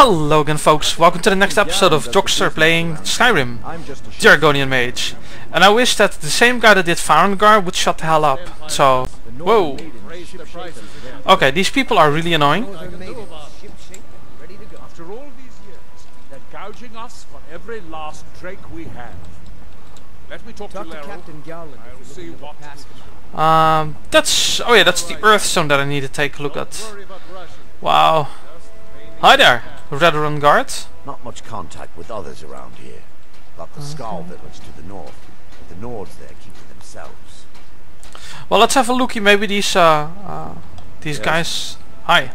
Hello again folks, welcome to the next episode of Joxer playing Skyrim, the Argonian Mage. And I wish that the same guy that did Farengar would shut the hell up, so... Whoa! Okay, these people are really annoying. After all these years, they're gouging us for every last drake we have. Let me talk, Talk to to Captain Gjalund I'll see what at the we passage. can Um, that's... Oh yeah, that's the Earth Stone that I need to take a look at. Worry about Russian. Wow. Hi there, Redoran Guard. Not much contact with others around here. Got the Skaal village to the north, but the Nords there keep to themselves. Well, let's have a looky. Maybe these uh, uh these guys. Hi.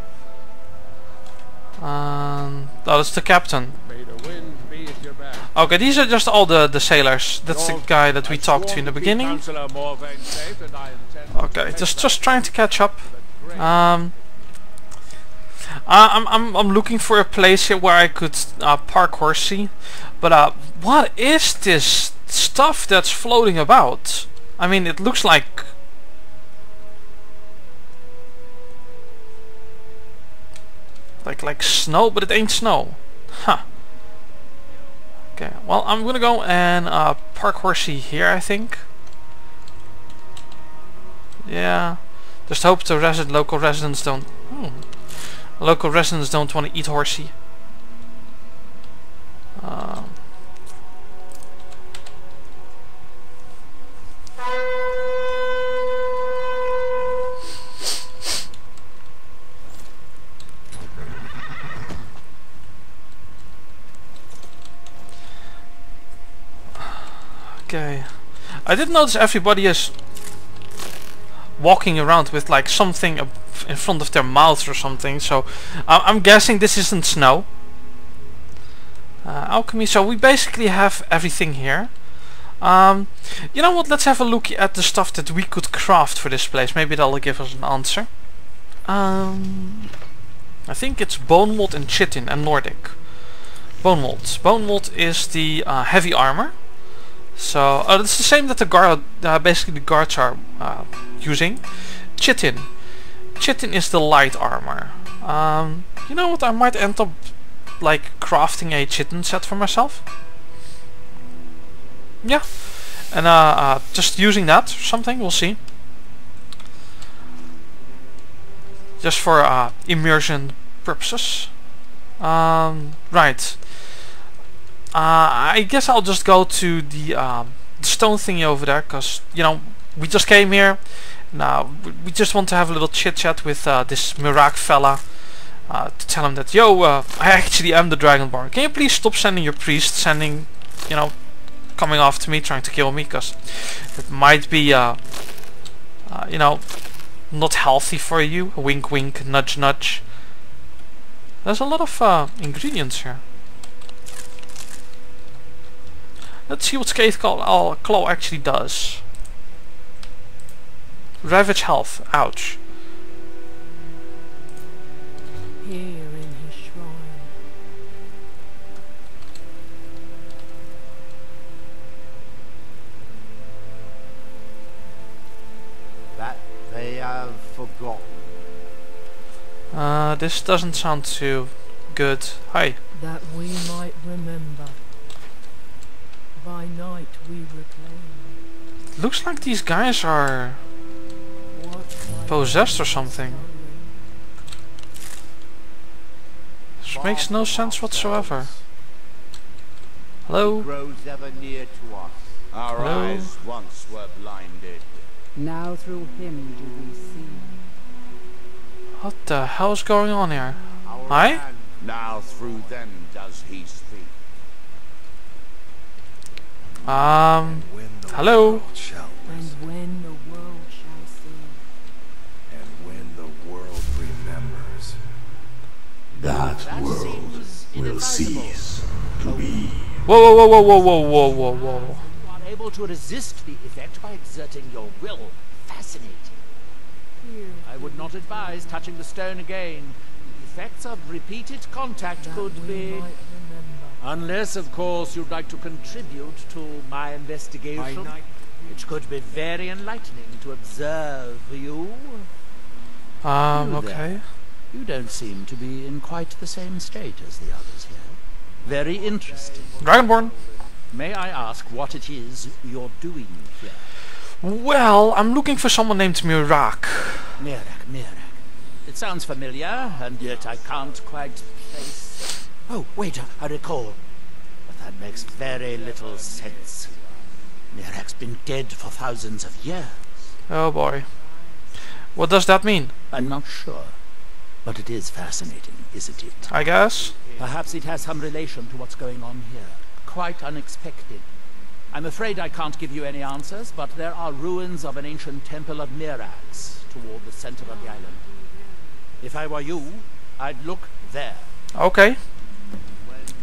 Um, oh, that's the captain. May the wind be at your back. Okay, these are just all the the sailors. That's the guy that we talked to in the beginning. Councillor Morvayn safe, and I intend to Okay, just just trying to catch up. Um, uh, I'm I'm I'm looking for a place here where I could uh, park horsey, but uh, what is this stuff that's floating about? I mean, it looks like. Like like snow, but it ain't snow. Huh. Okay, well I'm gonna go and uh, park horsey here. I think. Yeah. Just hope the resident local residents don't. Hmm. Local residents don't want to eat horsey. Um, okay. I didn't notice everybody is walking around with like something in front of their mouths or something. So I'm guessing this isn't snow. Uh, alchemy. So we basically have everything here. Um, you know what? Let's have a look at the stuff that we could craft for this place. Maybe that'll give us an answer. Um, I think it's bone mold and chitin and Nordic. Bone mold. Bone mold is the uh, heavy armor. So uh, it's the same that the guard, uh, basically the guards are uh, using. Chitin. Chitin is the light armor. Um, you know what? I might end up like crafting a chitin set for myself. Yeah, and uh, uh, just using that or something. We'll see. Just for uh, immersion purposes. Um, right. Uh, I guess I'll just go to the, um, the stone thingy over there, cause you know we just came here. Now we- just want to have a little chit chat with uh, this Miraak fella uh, to tell him that yo, uh, I actually am the Dragonborn. Can you please stop sending your priest, sending, you know, coming after me, trying to kill me, cause it might be, uh, uh, you know, not healthy for you. Wink, wink, nudge, nudge. There's a lot of ingredients here. Let's see what Scathecraw, Claw actually does. Ravage health. Ouch. Here in his shrine. That they have forgotten. Uh, this doesn't sound too good. Hi. that we might remember. By night we reclaim Looks like these guys are possessed or something. This makes no sense whatsoever. Hello? Grows ever near to us. Our Hello? eyes once were blinded. Now through him do we see. What the hell's going on here? Our Hi? Now through them does he speak. Um, hello? and when the world shall see. And when the world remembers, That world will cease to be. Whoa, whoa, whoa, whoa, whoa, whoa, whoa, whoa. You are able to resist the effect by exerting your will. Fascinating. I would not advise touching the stone again. The effects of repeated contact could be... might remember. Unless, of course, you'd like to contribute to my investigation. Which could be very enlightening to observe you. Um, You there. okay. You don't seem to be in quite the same state as the others here. Very interesting. Dragonborn. May I ask what it is you're doing here? Well, I'm looking for someone named Miraak. Miraak, Miraak. It sounds familiar, and yet I can't quite place... Oh, wait, I recall. But that makes very little sense. Miraak's been dead for thousands of years. Oh boy. What does that mean? I'm not sure. But it is fascinating, isn't it? I guess. Perhaps it has some relation to what's going on here. Quite unexpected. I'm afraid I can't give you any answers, but there are ruins of an ancient temple of Miraak's toward the center of the island. If I were you, I'd look there. Okay.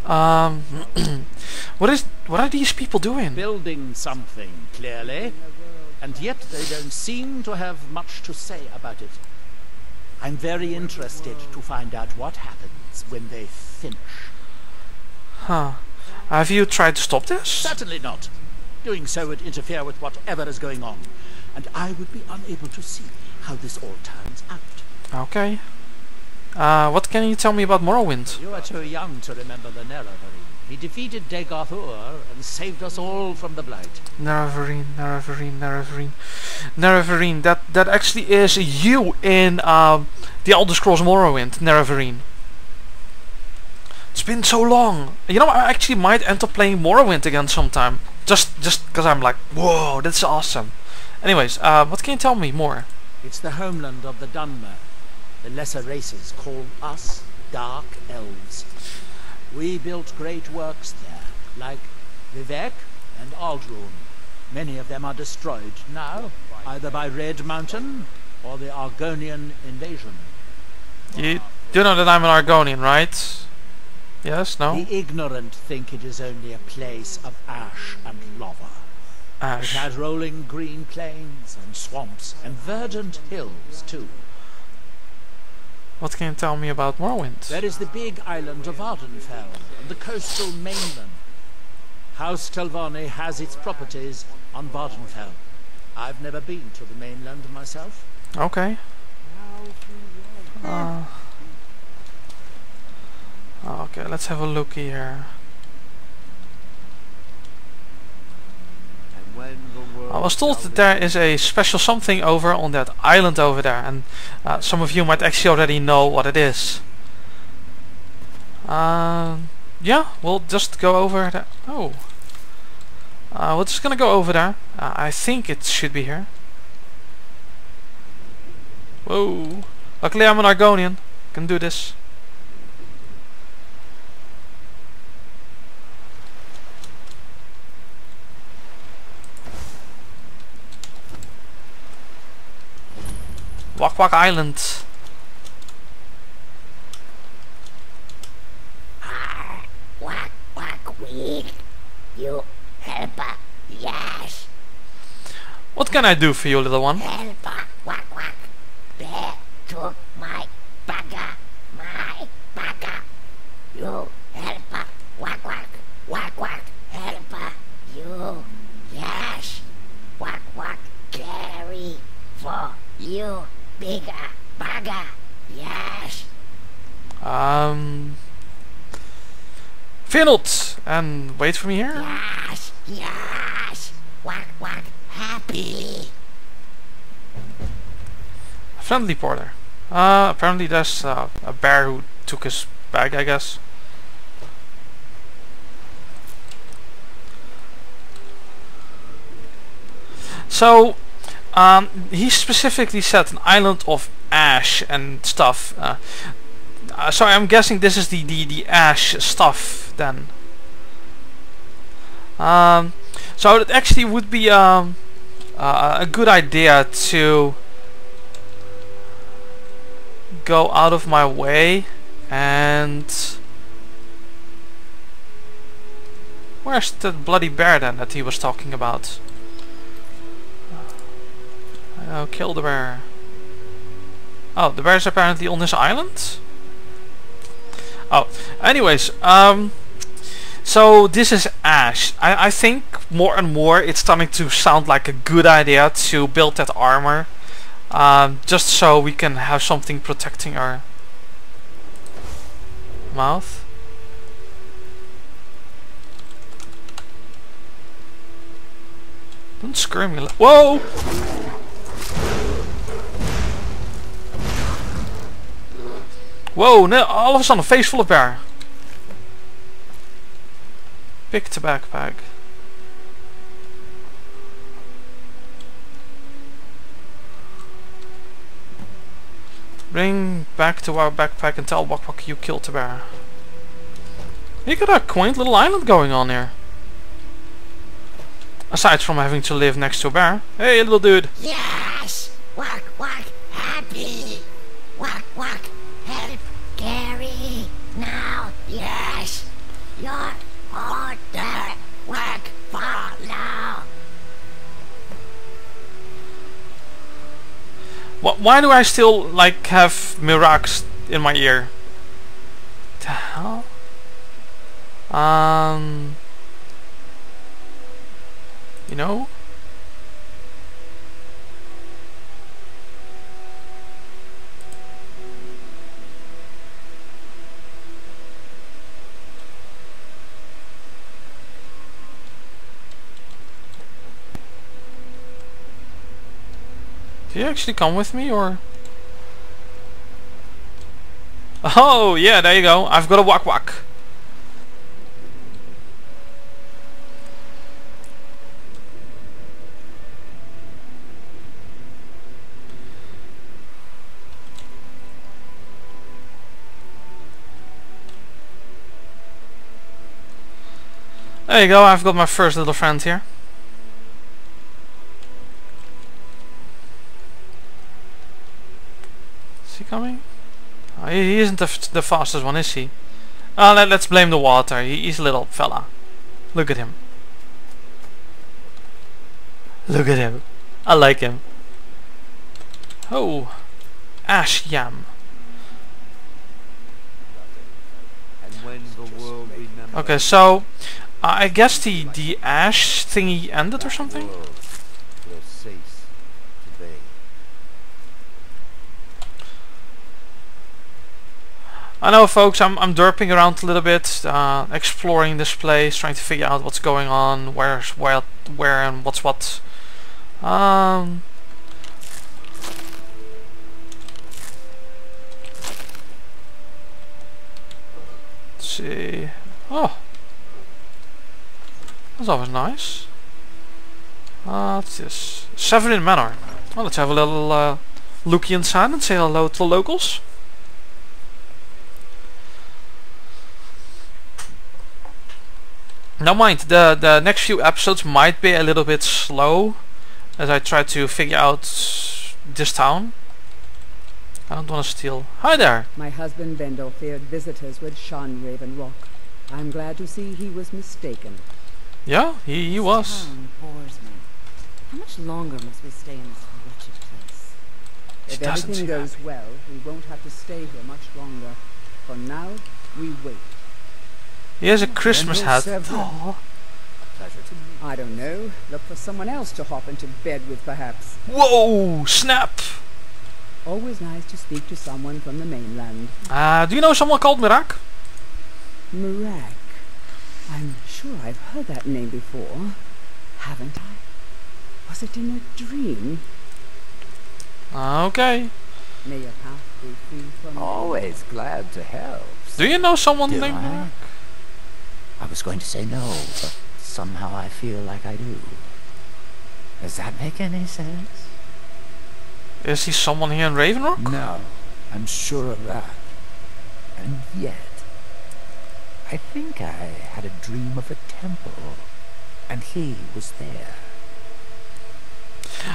Um, what is what are these people doing? Building something, clearly. And yet they don't seem to have much to say about it. I'm very interested to find out what happens when they finish. Huh. Have you tried to stop this? Certainly not. Doing so would interfere with whatever is going on, and I would be unable to see how this all turns out. Okay. Uh, what can you tell me about Morrowind? You are too young to remember the Nerevarine. He defeated Dagoth Ur and saved us all from the Blight. Nerevarine, Nerevarine, Nerevarine, Nerevarine. That that actually is you in um, the Elder Scrolls Morrowind, Nerevarine. It's been so long. You know, I actually might end up playing Morrowind again sometime. Just just because I'm like, whoa, that's awesome. Anyways, uh, what can you tell me more? It's the homeland of the Dunmer. The lesser races call us Dark Elves. We built great works there, like Vivec and Ald'ruhn. Many of them are destroyed now, either by Red Mountain or the Argonian invasion. You do know that I'm an Argonian, right? Yes, no? The ignorant think it is only a place of ash and lava. Ash. It has rolling green plains and swamps and verdant hills too. What can you tell me about Morrowind? There is the big island of Vvardenfell and the coastal mainland. House Telvanni has its properties on Vvardenfell. I've never been to the mainland myself. Okay. Uh, okay, let's have a look here. And when the world I was told that there is a special something over on that island over there, and uh, some of you might actually already know what it is. Um, yeah, we'll just go over there. Oh. Uh, we're just gonna go over there. Uh, I think it should be here. Whoa. Luckily I'm an Argonian. Can do this. Wak Island. Quack, quack, weak. You helper, yes. What can I do for you, little one? Helper, quack, quack. Bear took my bagger, my bagger. You helper, quack, quack, quack, quack. Helper, you, yes. Quack, quack, carry for you, bigger bagger, yes. Um... Finald! And wait for me here? Yes, yes. Quack, quack, happy. Friendly porter. Uh, apparently there's uh, a bear who took his bag, I guess. So, um, he specifically said an island of ash and stuff. Uh, uh, so I'm guessing this is the, the, the ash stuff then. Um, so it actually would be um, uh, a good idea to go out of my way and where's the bloody bear then that he was talking about oh kill the bear oh the bear's apparently on this island oh anyways um so this is ash I, I think more and more it's starting to sound like a good idea to build that armor um, just so we can have something protecting our mouth. Don't scream me. Whoa! Whoa! No, all of a sudden, a face full of bear. Pick the backpack. Bring back to our backpack and tell Wok you killed the bear. You got a quaint little island going on here. Aside from having to live next to a bear. Hey little dude. Yes! Your order! Work for now! Wh why do I still like have Mirax in my ear? The hell? Um You know? Do you actually come with me or? Oh yeah, there you go. I've got a wak wak. There you go, I've got my first little friend here. He, isn't the, the fastest one, is he? Uh, let, let's blame the water. He, he's a little fella. Look at him. Look at him. I like him. Oh. Ash yam. Okay, so uh, I guess the the ash thingy ended or something. the world will cease to be. I know, folks. I'm I'm derping around a little bit, uh, exploring this place, trying to figure out what's going on, where's where, where, and what's what. Um. Let's see. Oh, that's always nice. Uh, what's this? Severin Manor. Well, let's have a little uh, looky inside and say hello to the locals. Now mind, the, the next few episodes might be a little bit slow as I try to figure out this town. I don't want to steal. Hi there! My husband Vendil feared visitors would shun Raven Rock. I'm glad to see he was mistaken. Yeah, he, he was. Town bores me. How much longer must we stay in this wretched place? She If everything goes happy. well, we won't have to stay here much longer. For now, we wait. He has a Christmas hat. Severin. Aw. Pleasure to meet I don't know. Look for someone else to hop into bed with, perhaps. Whoa! Snap! Always nice to speak to someone from the mainland. Uh, do you know someone called Miraak? Miraak. I'm sure I've heard that name before. Haven't I? Was it in a dream? Okay. May your path be free from Always glad to help. Do you know someone Do named I? Miraak? I was going to say no, but somehow I feel like I do. Does that make any sense? Is he someone here in Ravenrock? No, I'm sure of that. And yet, I think I had a dream of a temple, and he was there.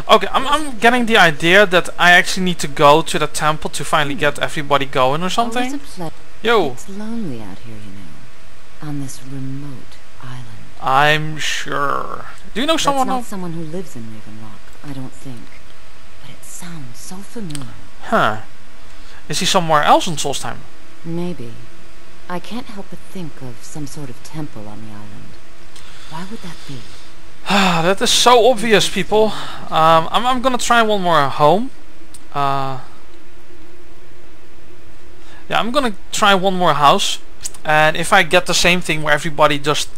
Okay, I'm, I'm getting the idea that I actually need to go to the temple to finally get everybody going or Always something. a ple- Yo, It's lonely out here, you know. On this remote island. I'm sure. Do you know That's someone? not else? someone who lives in Raven Rock, I don't think. But it sounds so familiar. Huh. Is he somewhere else in Solstheim? Maybe. I can't help but think of some sort of temple on the island. Why would that be? that is so obvious, people. Um, I'm, I'm gonna try one more home. Uh, Yeah, I'm gonna try one more house. And if I get the same thing where everybody just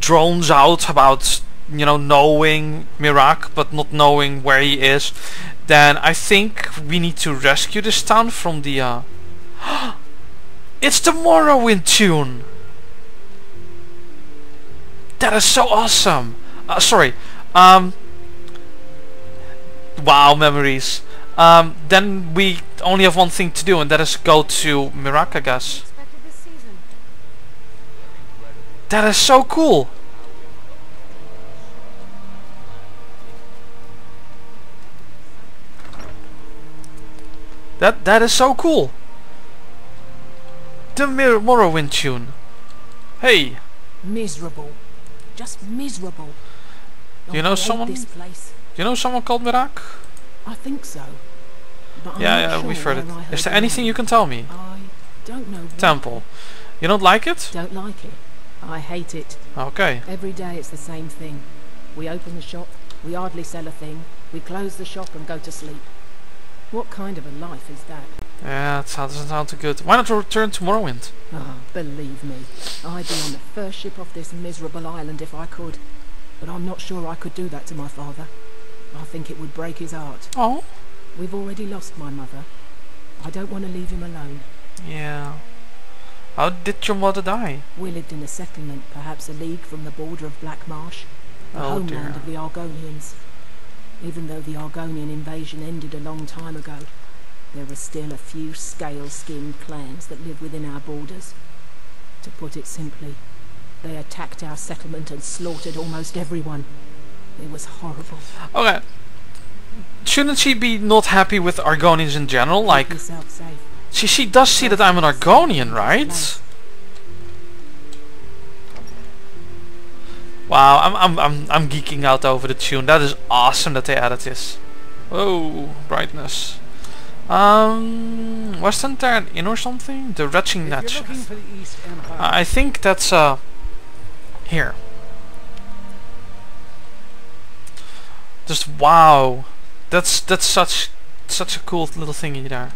drones out about, you know, knowing Miraak but not knowing where he is, then I think we need to rescue this town from the... Uh it's the Morrowind tune! That is so awesome! Uh, sorry. Um, wow, memories. Um, then we only have one thing to do and that is go to Miraak, I guess. That is so cool! That that is so cool. The Mir Morrowind tune. Hey, Miserable. Just miserable. Do you know someone- This place. do you know someone called Miraak? I think so. But yeah, yeah, sure we've heard it. I Is there anything you can tell me? I don't know. Temple. You don't like it? Don't like it. I hate it. Okay. Every day it's the same thing. We open the shop, we hardly sell a thing, we close the shop and go to sleep. What kind of a life is that? Yeah, that sounds- doesn't sound too good. Why not return to Morrowind? Ah, believe me, I'd be on the first ship off this miserable island if I could. But I'm not sure I could do that to my father. I think it would break his heart. Oh? We've already lost my mother. I don't want to leave him alone. Yeah. How did your mother die? We lived in a settlement, perhaps a league from the border of Black Marsh, the Oh, homeland dear. of the Argonians. Even though the Argonian invasion ended a long time ago, there are still a few scale-skinned clans that live within our borders. To put it simply, they attacked our settlement and slaughtered almost everyone. It was horrible. Okay. Shouldn't she be not happy with Argonians in general? Keep Like, yourself safe. She she does see that I'm an Argonian, right? Wow, I'm I'm I'm I'm geeking out over the tune. That is awesome that they added this. Whoa, brightness. Um, wasn't there an inn or something? The retching If Netch. you're looking for the Empire, I think that's uh here. Just wow. That's that's such such a cool little thingy there.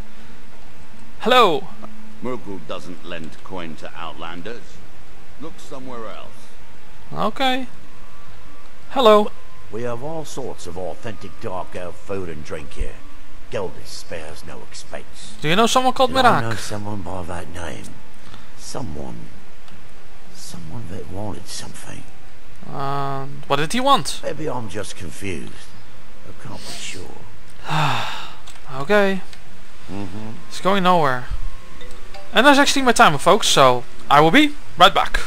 Hello. Mogrul doesn't lend coin to outlanders. Look somewhere else. Okay. Hello. We have all sorts of authentic dark elf food and drink here. Geldis spares no expense. Do you know someone called Do I know someone by that name? Someone. Someone that wanted something. Um, what did he want? Maybe I'm just confused. I can't be sure. Okay. Mm-hmm. It's going nowhere. And that's actually my time, folks, so I will be right back.